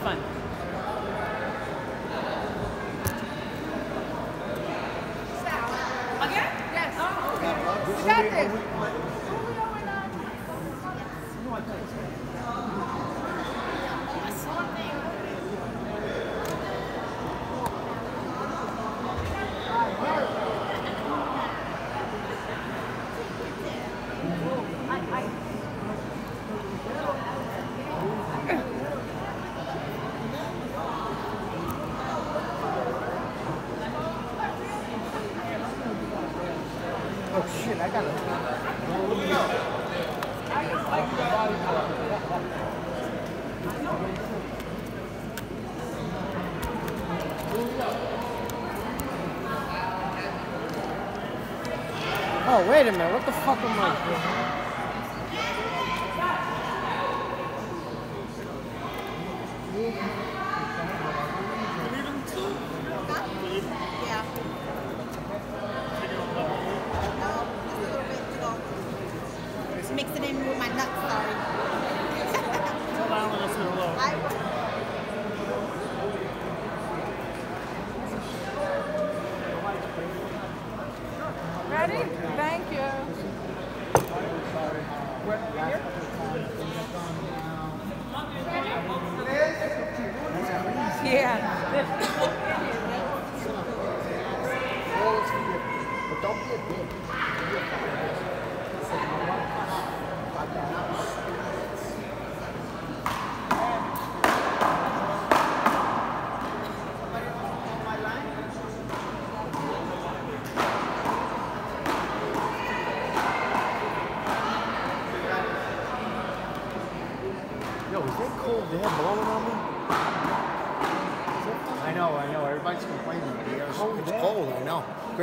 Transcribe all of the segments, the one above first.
fun. Again? Yes. Oh, okay. We got this. Oh, wait a minute. What the fuck am I doing?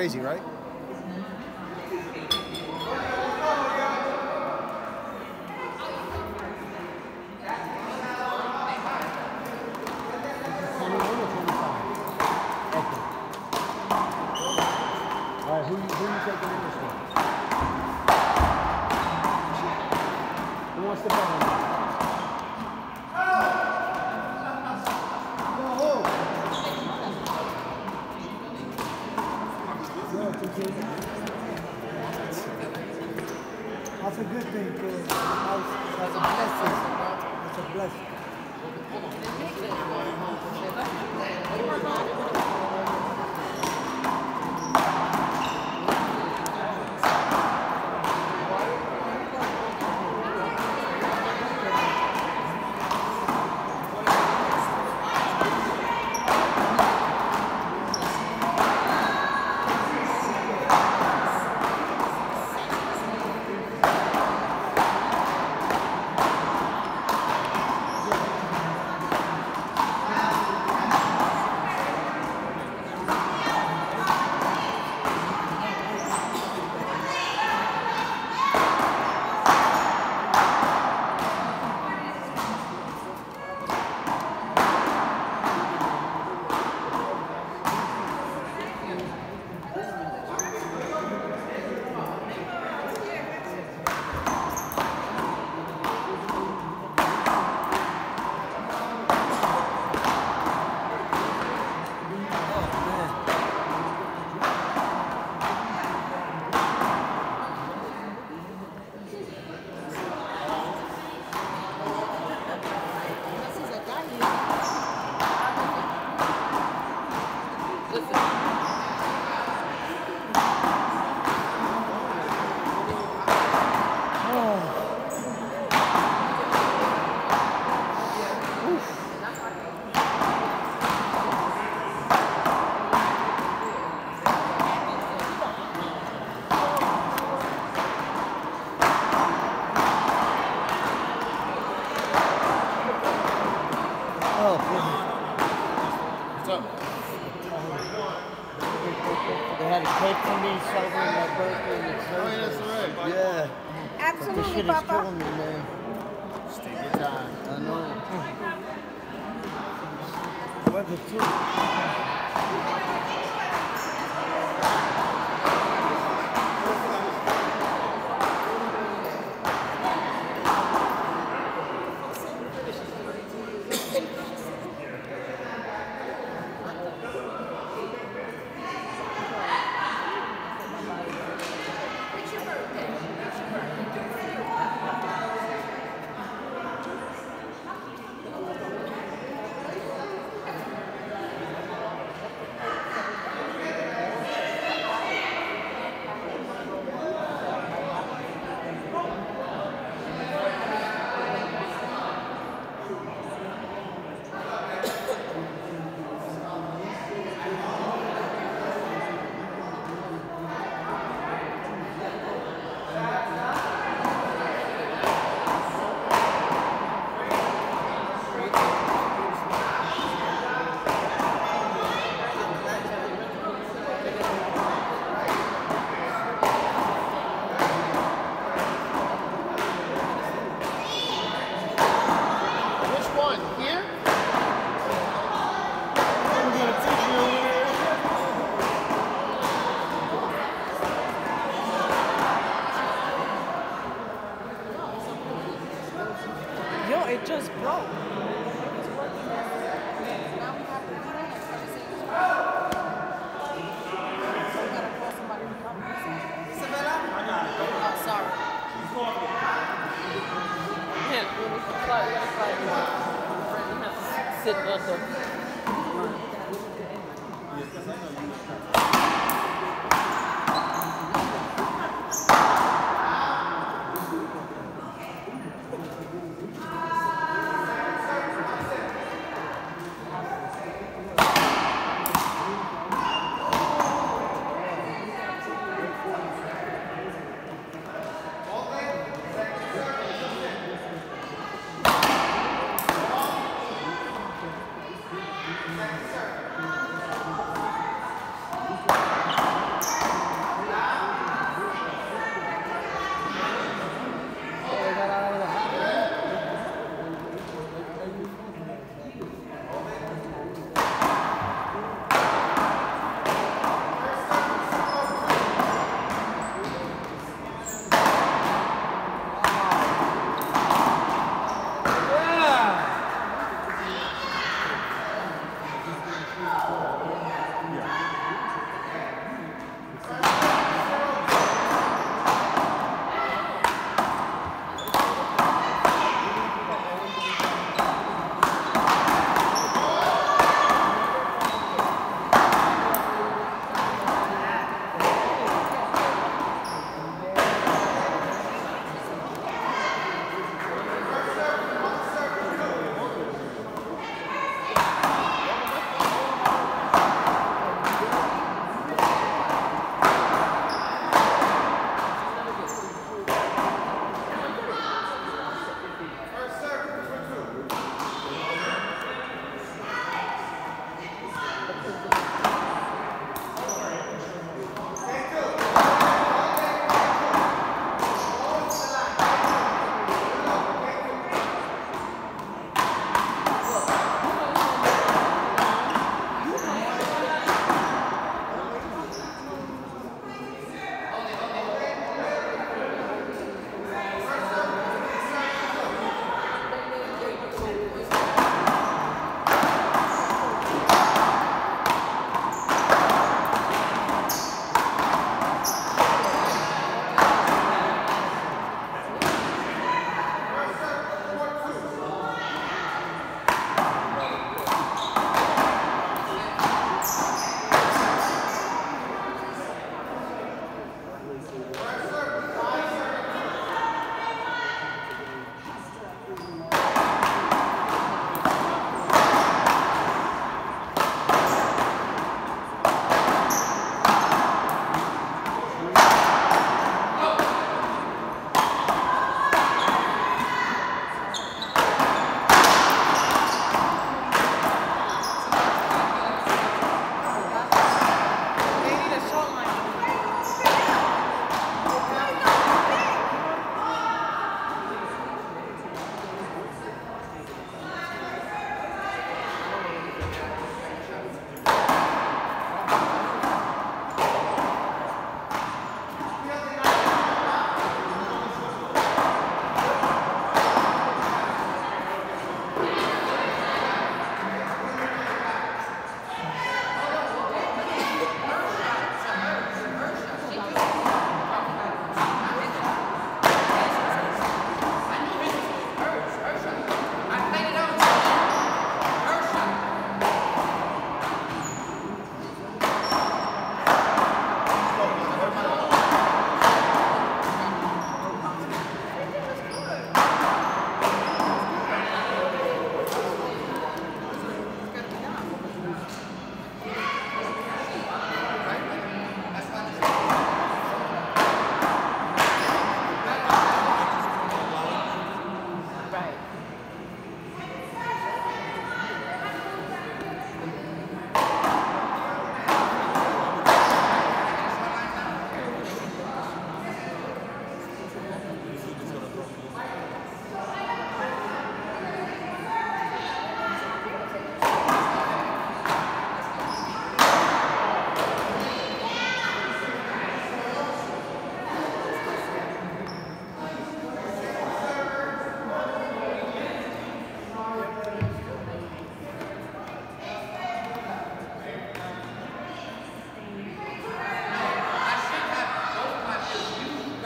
crazy, right? exitoso.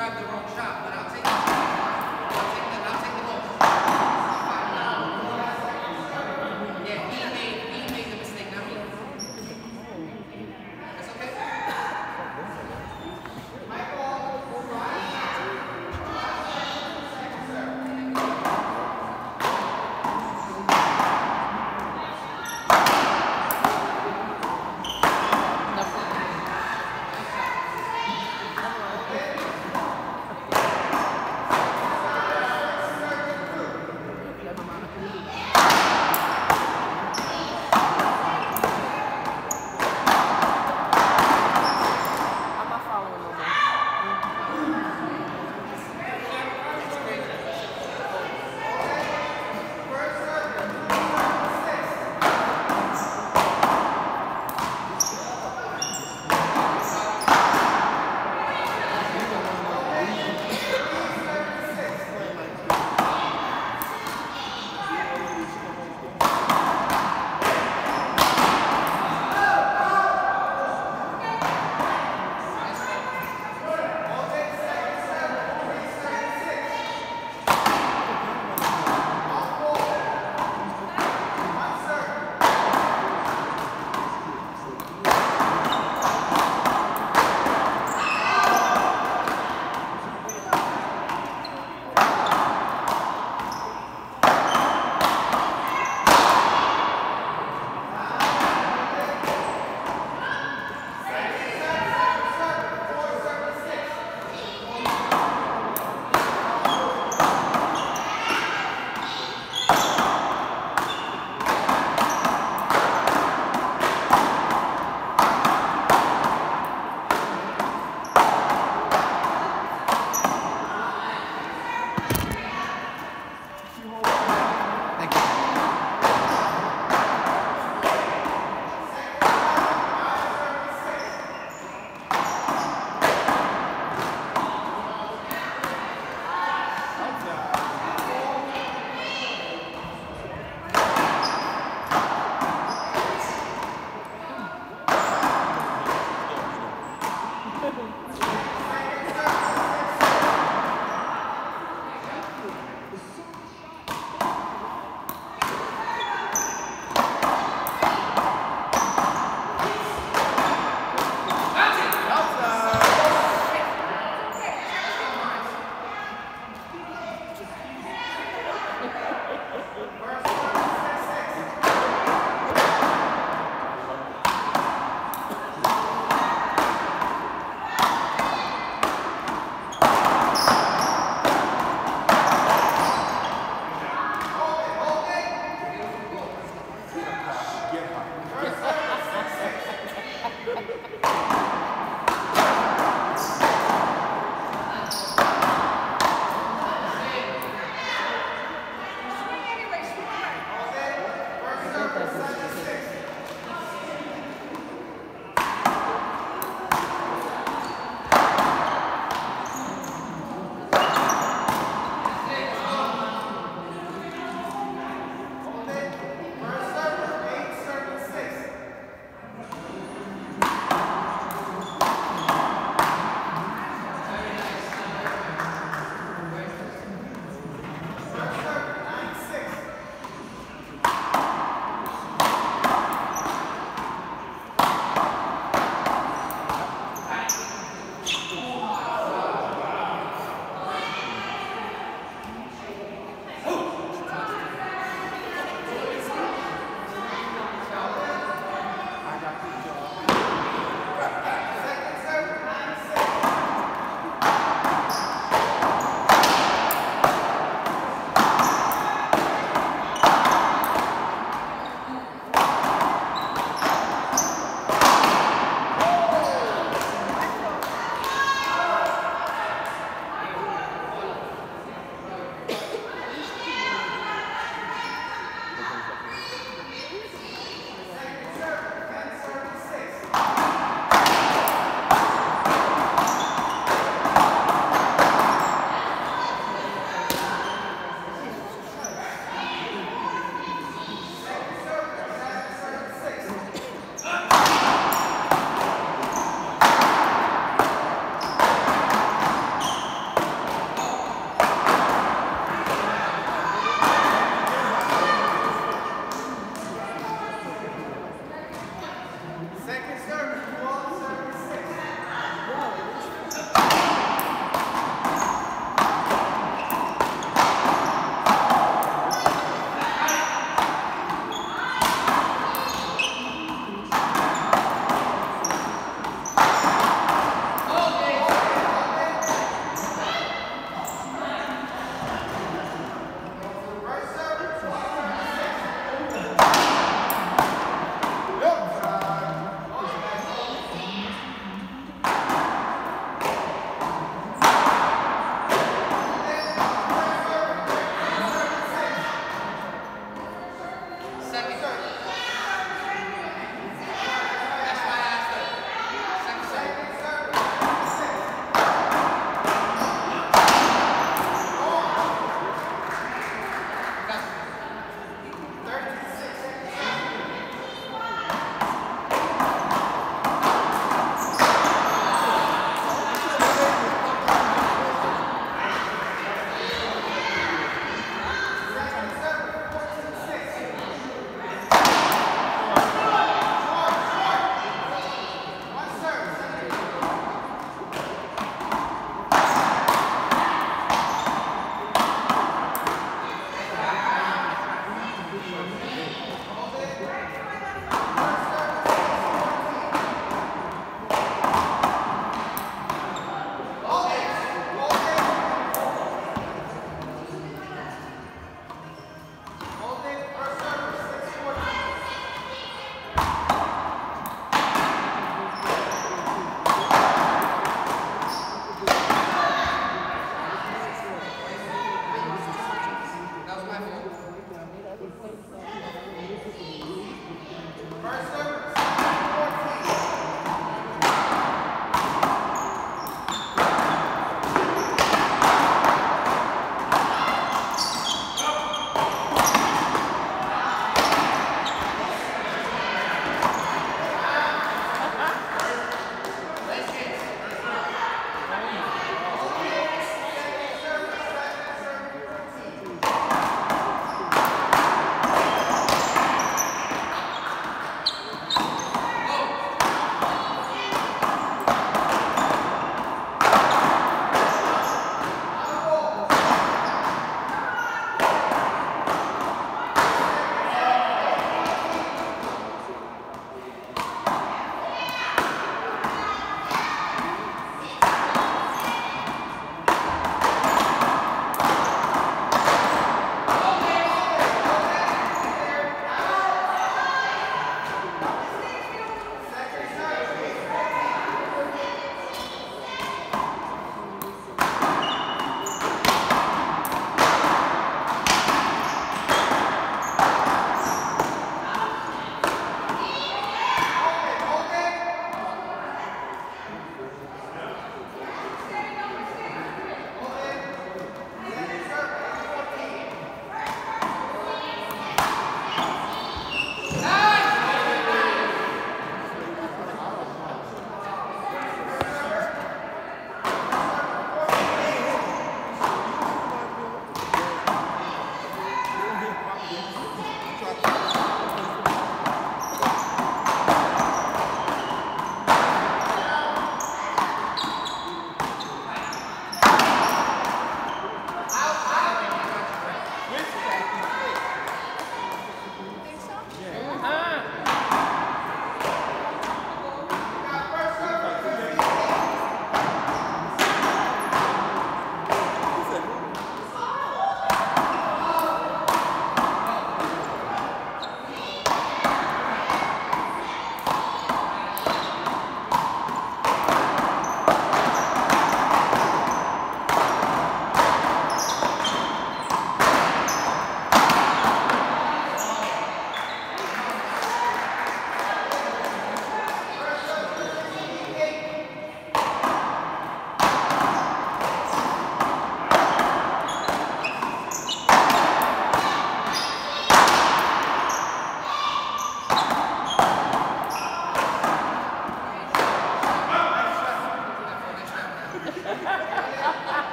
describe the wrong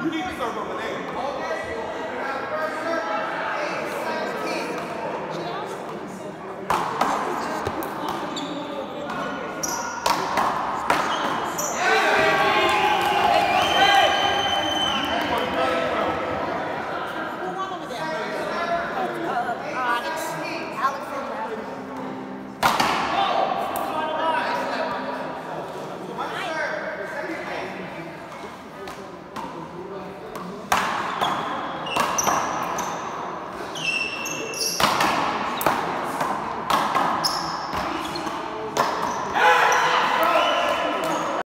You need to serve start going there.